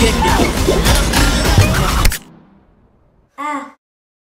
get down. Ah,